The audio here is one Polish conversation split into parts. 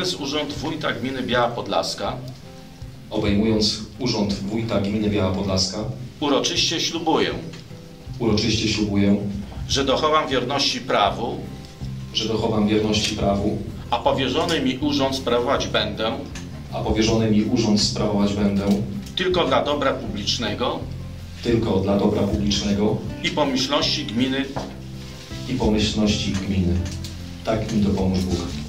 Obejmując urząd wójta gminy Biała Podlaska, obejmując urząd wójta gminy Biała Podlaska, uroczyście ślubuję, uroczyście ślubuję, że dochowam wierności prawu, że dochowam wierności prawu, a powierzony mi urząd sprawować będę. A powierzony mi urząd sprawować będę. Tylko dla dobra publicznego tylko dla dobra publicznego. i pomyślności gminy. I pomyślności gminy. Tak mi dopomóż Bóg.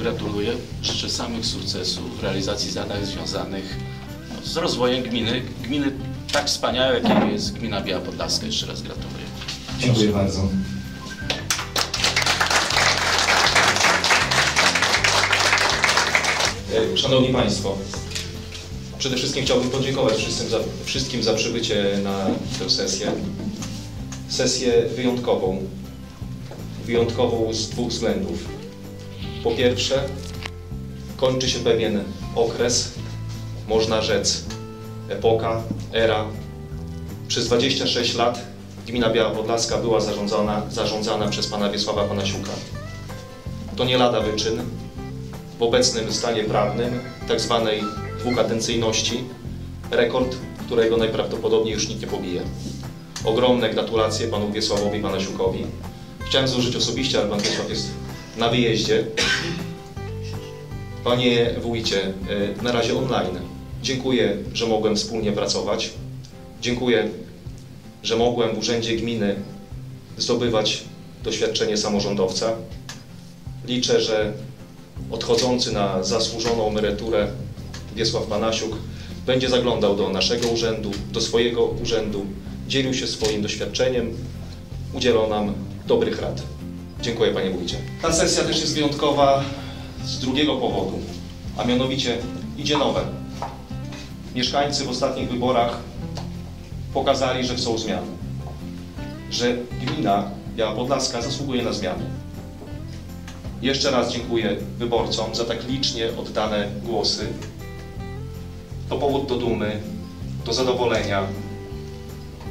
Gratuluję. Życzę samych sukcesów w realizacji zadań związanych no, z rozwojem gminy. Gminy tak wspaniałe, jaką jest gmina Biała Podlaska. Jeszcze raz gratuluję. Dziękuję bardzo. E, Szanowni Państwo, przede wszystkim chciałbym podziękować wszystkim za, wszystkim za przybycie na tę sesję. Sesję wyjątkową. Wyjątkową z dwóch względów. Po pierwsze, kończy się pewien okres, można rzec, epoka, era. Przez 26 lat gmina Biała Podlaska była zarządzana, zarządzana przez pana Wiesława Panasiuka. To nie lada wyczyn. W obecnym stanie prawnym tak zwanej dwukadencyjności rekord, którego najprawdopodobniej już nikt nie pobije. Ogromne gratulacje panu Wiesławowi Panasiukowi. Chciałem złożyć osobiście, ale pan Wiesław jest na wyjeździe. Panie wójcie, e, na razie online. Dziękuję, że mogłem wspólnie pracować. Dziękuję, że mogłem w Urzędzie Gminy zdobywać doświadczenie samorządowca. Liczę, że odchodzący na zasłużoną emeryturę Wiesław Panasiuk będzie zaglądał do naszego urzędu, do swojego urzędu, dzielił się swoim doświadczeniem, udzielał nam dobrych rad. Dziękuję Panie Wójcie. Ta sesja też jest wyjątkowa z drugiego powodu, a mianowicie idzie nowe. Mieszkańcy w ostatnich wyborach pokazali, że chcą zmian. Że gmina Biała Podlaska zasługuje na zmiany. Jeszcze raz dziękuję wyborcom za tak licznie oddane głosy. To powód do dumy, do zadowolenia.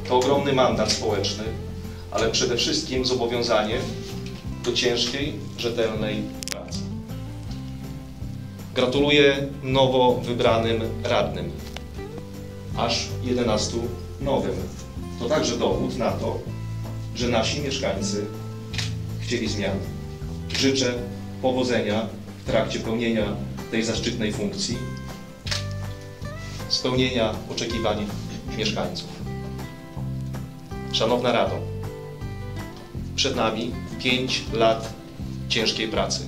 To ogromny mandat społeczny, ale przede wszystkim zobowiązanie do ciężkiej, rzetelnej pracy. Gratuluję nowo wybranym radnym, aż 11 nowym. To także dowód na to, że nasi mieszkańcy chcieli zmian. Życzę powodzenia w trakcie pełnienia tej zaszczytnej funkcji, spełnienia oczekiwań mieszkańców. Szanowna Rado, przed nami 5 lat ciężkiej pracy.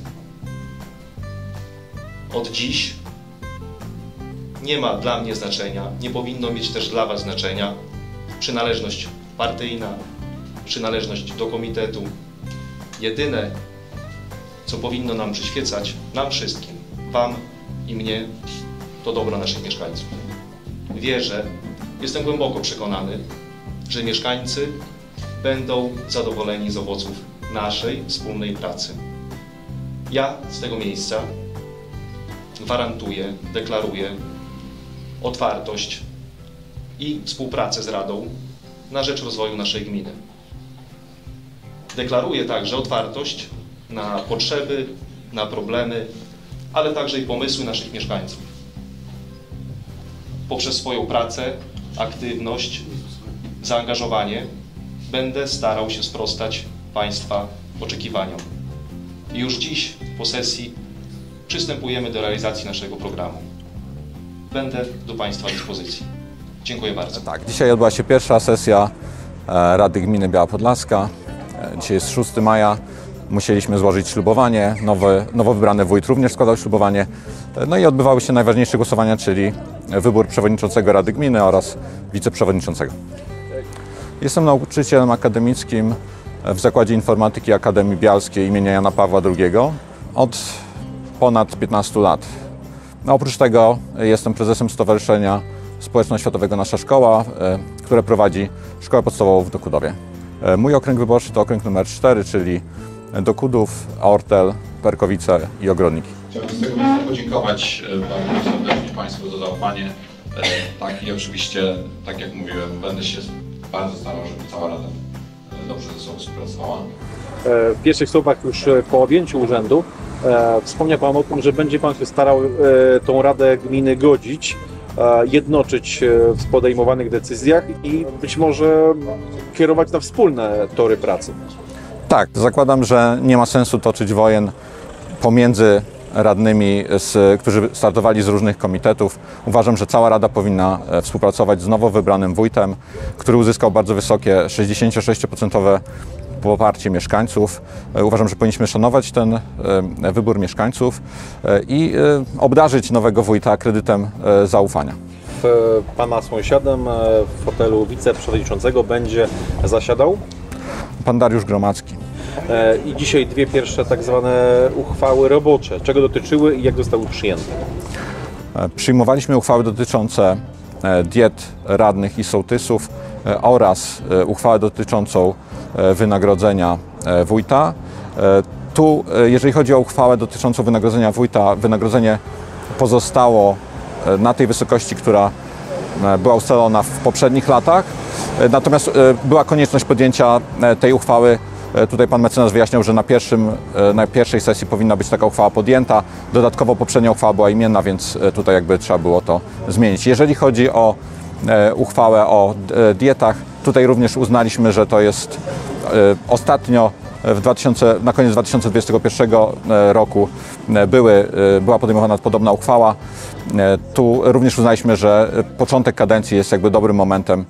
Od dziś nie ma dla mnie znaczenia, nie powinno mieć też dla Was znaczenia przynależność partyjna, przynależność do komitetu. Jedyne, co powinno nam przyświecać, nam wszystkim, Wam i mnie, to dobro naszych mieszkańców. Wierzę, jestem głęboko przekonany, że mieszkańcy będą zadowoleni z owoców naszej wspólnej pracy. Ja z tego miejsca gwarantuję, deklaruję otwartość i współpracę z Radą na rzecz rozwoju naszej gminy. Deklaruję także otwartość na potrzeby, na problemy, ale także i pomysły naszych mieszkańców. Poprzez swoją pracę, aktywność, zaangażowanie będę starał się sprostać Państwa oczekiwaniom. Już dziś po sesji przystępujemy do realizacji naszego programu. Będę do Państwa dyspozycji. Dziękuję bardzo. Tak, dzisiaj odbyła się pierwsza sesja e, Rady Gminy Biała Podlaska. E, Dzisiaj jest 6 maja. Musieliśmy złożyć ślubowanie. Nowy, nowo wybrany wójt również składał ślubowanie. E, No i odbywały się najważniejsze głosowania, czyli wybór przewodniczącego Rady Gminy oraz wiceprzewodniczącego. Jestem nauczycielem akademickim w Zakładzie Informatyki Akademii Bialskiej imienia Jana Pawła II od ponad 15 lat. No, oprócz tego jestem prezesem Stowarzyszenia Społeczno-Światowego Nasza Szkoła, e, które prowadzi szkołę podstawową w Dokudowie. E, Mój okręg wyborczy to okręg numer 4, czyli Dokudów, Ortel, Perkowice i Ogrodniki. Chciałbym z tego podziękować e, bardzo serdecznie Państwu za zaufanie. Tak i oczywiście, tak jak mówiłem, będę się bardzo starał, żeby cała Rada e, dobrze ze sobą współpracowała. w pierwszych słowach już e, po objęciu urzędu e, wspomniał Pan o tym, że będzie Pan się starał e, tą Radę Gminy godzić, e, jednoczyć e, w podejmowanych decyzjach i być może kierować na wspólne tory pracy. Tak, zakładam, że nie ma sensu toczyć wojen pomiędzy radnymi, z, którzy startowali z różnych komitetów. Uważam, że cała Rada powinna e, współpracować z nowo wybranym wójtem, który uzyskał bardzo wysokie 66% poparcie mieszkańców. E, Uważam, że powinniśmy szanować ten e, wybór mieszkańców i obdarzyć nowego wójta kredytem zaufania. Pana sąsiadem w fotelu wiceprzewodniczącego będzie zasiadał Pan Dariusz Gromacki. E, i dzisiaj dwie pierwsze tak zwane uchwały robocze. Czego dotyczyły i jak zostały przyjęte? E, Przyjmowaliśmy uchwały dotyczące e, diet radnych i sołtysów oraz uchwałę dotyczącą wynagrodzenia wójta. Tu, jeżeli chodzi o uchwałę dotyczącą wynagrodzenia wójta, wynagrodzenie pozostało na tej wysokości, która była ustalona w poprzednich latach. Natomiast była konieczność podjęcia tej uchwały. E, Tutaj pan mecenas wyjaśniał, że na, pierwszym, e, na pierwszej sesji powinna być taka uchwała podjęta. Dodatkowo poprzednia uchwała była imienna, więc e, tutaj jakby trzeba było to zmienić. Jeżeli chodzi o uchwałę o dietach, tutaj również uznaliśmy, że to jest ostatnio w 2000, na koniec 2021 roku były, była podejmowana podobna uchwała. Tu również uznaliśmy, że początek kadencji jest jakby dobrym momentem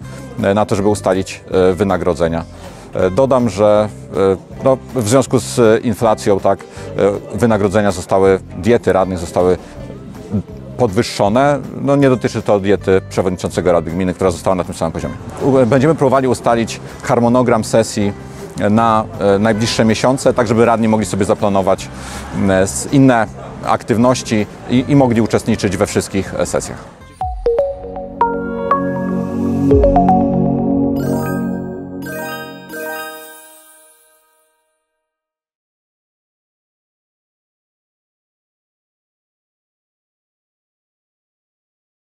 na to, żeby ustalić wynagrodzenia. E, Dodam, że e, no, w związku z inflacją tak, e, wynagrodzenia zostały, diety radnych zostały podwyższone. No, nie dotyczy to diety przewodniczącego Rady Gminy, która została na tym samym poziomie. Będziemy próbowali ustalić harmonogram sesji na e, najbliższe miesiące, tak żeby radni mogli sobie zaplanować inne aktywności i, i mogli uczestniczyć we wszystkich e, sesjach.